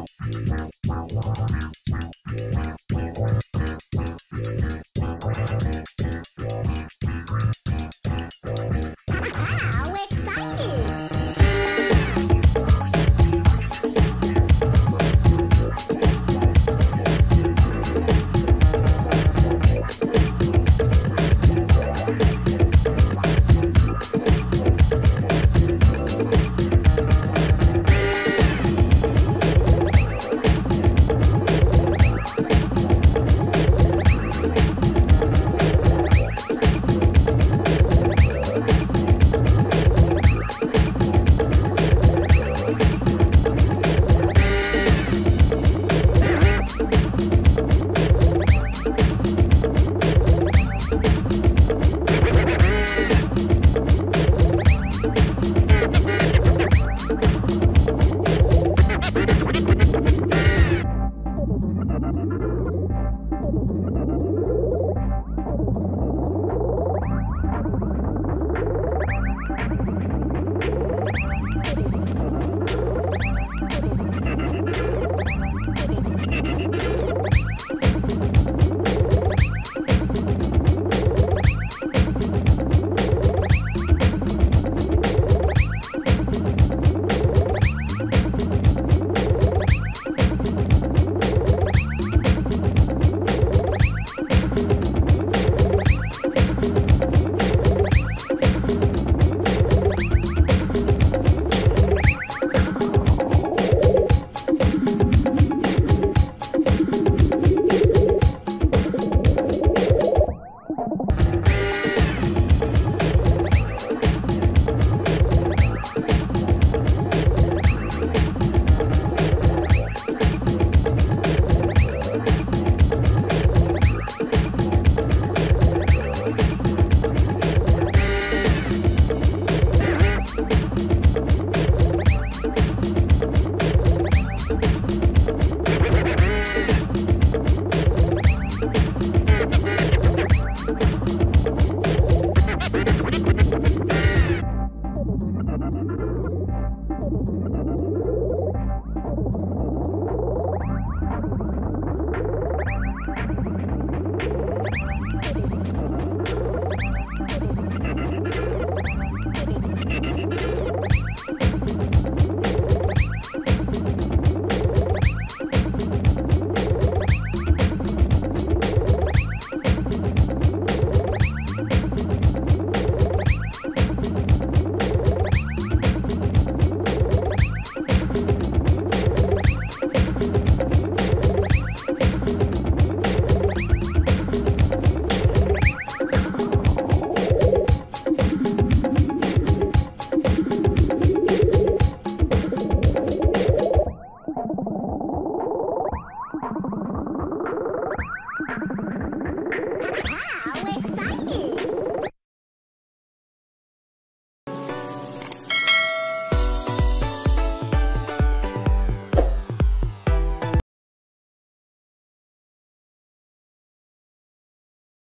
Wow, wow, wow, wow.